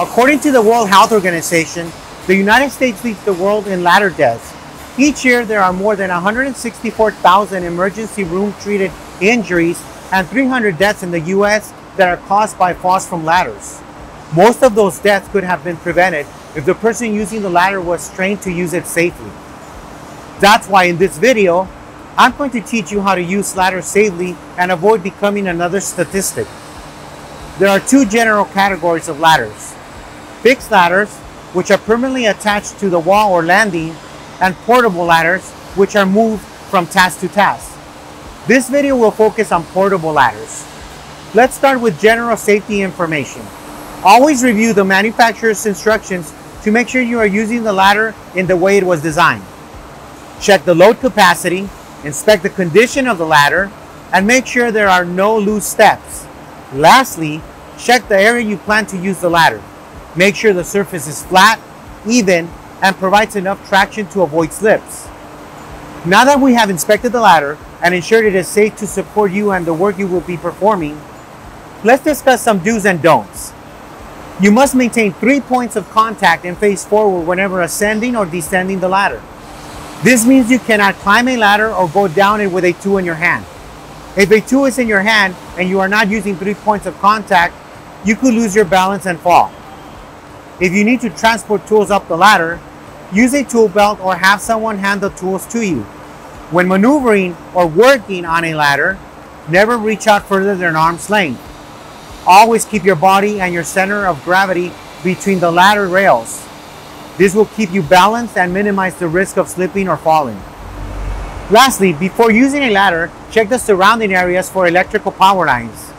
According to the World Health Organization, the United States leads the world in ladder deaths. Each year, there are more than 164,000 emergency room treated injuries and 300 deaths in the US that are caused by falls from ladders. Most of those deaths could have been prevented if the person using the ladder was trained to use it safely. That's why in this video, I'm going to teach you how to use ladders safely and avoid becoming another statistic. There are two general categories of ladders. Fixed ladders, which are permanently attached to the wall or landing, and portable ladders, which are moved from task to task. This video will focus on portable ladders. Let's start with general safety information. Always review the manufacturer's instructions to make sure you are using the ladder in the way it was designed. Check the load capacity, inspect the condition of the ladder, and make sure there are no loose steps. Lastly, check the area you plan to use the ladder. Make sure the surface is flat, even, and provides enough traction to avoid slips. Now that we have inspected the ladder and ensured it is safe to support you and the work you will be performing, let's discuss some do's and don'ts. You must maintain three points of contact and face forward whenever ascending or descending the ladder. This means you cannot climb a ladder or go down it with a tool in your hand. If a tool is in your hand and you are not using three points of contact, you could lose your balance and fall. If you need to transport tools up the ladder, use a tool belt or have someone hand the tools to you. When maneuvering or working on a ladder, never reach out further than arm's length. Always keep your body and your center of gravity between the ladder rails. This will keep you balanced and minimize the risk of slipping or falling. Lastly, before using a ladder, check the surrounding areas for electrical power lines.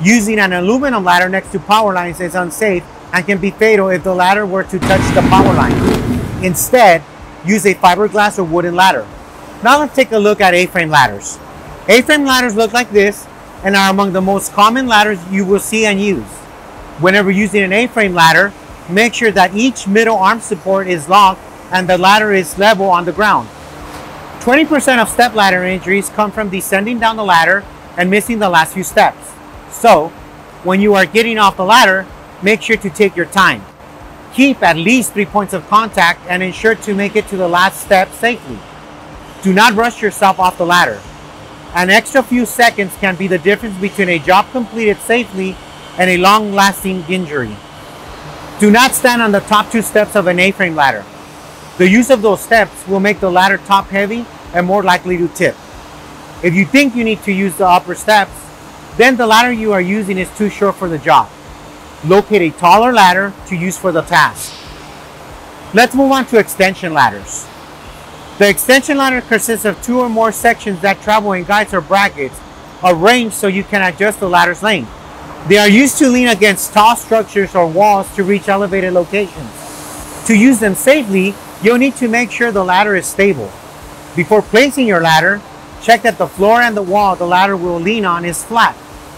Using an aluminum ladder next to power lines is unsafe and can be fatal if the ladder were to touch the power line. Instead, use a fiberglass or wooden ladder. Now let's take a look at A-frame ladders. A-frame ladders look like this and are among the most common ladders you will see and use. Whenever using an A-frame ladder, make sure that each middle arm support is locked and the ladder is level on the ground. 20% of step ladder injuries come from descending down the ladder and missing the last few steps. So, when you are getting off the ladder, make sure to take your time. Keep at least three points of contact and ensure to make it to the last step safely. Do not rush yourself off the ladder. An extra few seconds can be the difference between a job completed safely and a long-lasting injury. Do not stand on the top two steps of an A-frame ladder. The use of those steps will make the ladder top heavy and more likely to tip. If you think you need to use the upper steps, then the ladder you are using is too short for the job. Locate a taller ladder to use for the task. Let's move on to extension ladders. The extension ladder consists of two or more sections that travel in guides or brackets, arranged so you can adjust the ladder's length. They are used to lean against tall structures or walls to reach elevated locations. To use them safely, you'll need to make sure the ladder is stable. Before placing your ladder, check that the floor and the wall the ladder will lean on is flat,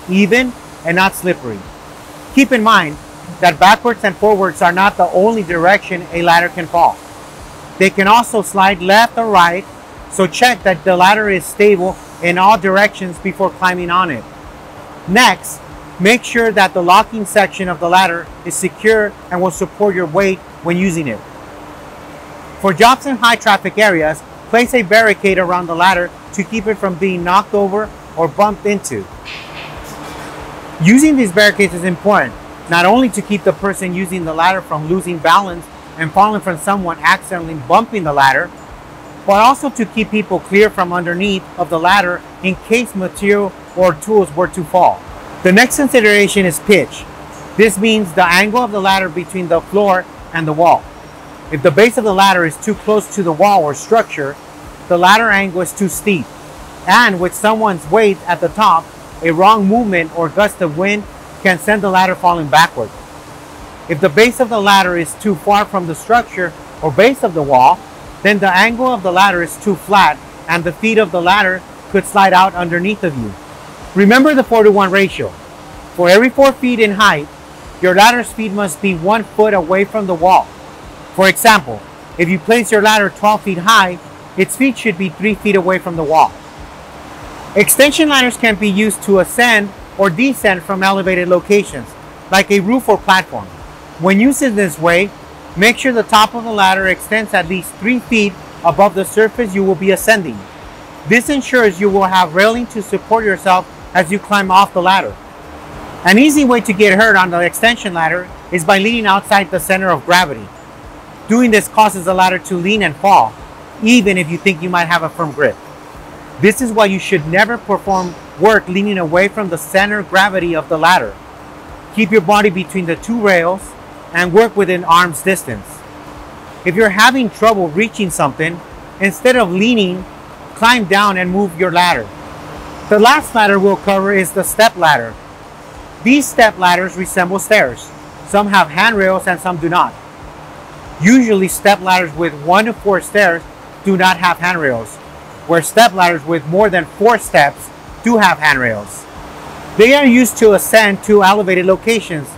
even, and not slippery. Keep in mind that backwards and forwards are not the only direction a ladder can fall. They can also slide left or right, so check that the ladder is stable in all directions before climbing on it. Next, make sure that the locking section of the ladder is secure and will support your weight when using it. For jobs in high traffic areas, place a barricade around the ladder to keep it from being knocked over or bumped into. Using these barricades is important, not only to keep the person using the ladder from losing balance and falling from someone accidentally bumping the ladder, but also to keep people clear from underneath of the ladder in case material or tools were to fall. The next consideration is pitch. This means the angle of the ladder between the floor and the wall. If the base of the ladder is too close to the wall or structure, the ladder angle is too steep. And with someone's weight at the top, a wrong movement or gust of wind can send the ladder falling backward. If the base of the ladder is too far from the structure or base of the wall, then the angle of the ladder is too flat and the feet of the ladder could slide out underneath of you. Remember the 4 to 1 ratio. For every 4 feet in height, your ladder's feet must be 1 foot away from the wall. For example, if you place your ladder 12 feet high, its feet should be 3 feet away from the wall. Extension ladders can be used to ascend or descend from elevated locations, like a roof or platform. When used in this way, make sure the top of the ladder extends at least 3 feet above the surface you will be ascending. This ensures you will have railing to support yourself as you climb off the ladder. An easy way to get hurt on the extension ladder is by leaning outside the center of gravity. Doing this causes the ladder to lean and fall, even if you think you might have a firm grip. This is why you should never perform work leaning away from the center gravity of the ladder. Keep your body between the two rails and work within arm's distance. If you're having trouble reaching something, instead of leaning, climb down and move your ladder. The last ladder we'll cover is the step ladder. These step ladders resemble stairs. Some have handrails and some do not. Usually step ladders with one to four stairs do not have handrails, where step ladders with more than four steps do have handrails. They are used to ascend to elevated locations,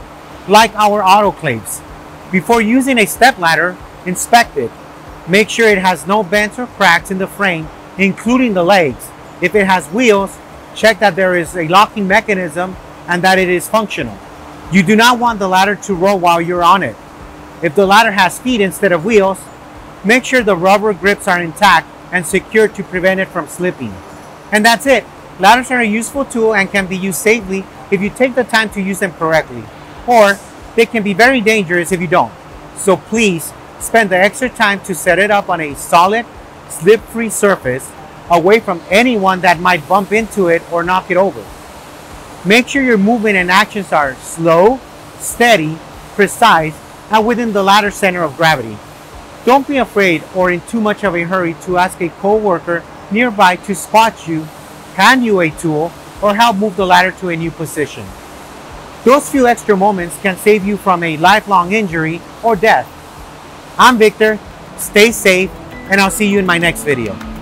like our autoclaves. Before using a step ladder, inspect it. Make sure it has no bends or cracks in the frame, including the legs. If it has wheels, check that there is a locking mechanism and that it is functional. You do not want the ladder to roll while you're on it. If the ladder has feet instead of wheels, make sure the rubber grips are intact and secure to prevent it from slipping. And that's it. Ladders are a useful tool and can be used safely if you take the time to use them correctly. Or they can be very dangerous if you don't. So please spend the extra time to set it up on a solid, slip-free surface away from anyone that might bump into it or knock it over. Make sure your movement and actions are slow, steady, precise, and within the ladder center of gravity. Don't be afraid or in too much of a hurry to ask a co-worker nearby to spot you, hand you a tool, or help move the ladder to a new position. Those few extra moments can save you from a lifelong injury or death. I'm Victor, stay safe, and I'll see you in my next video.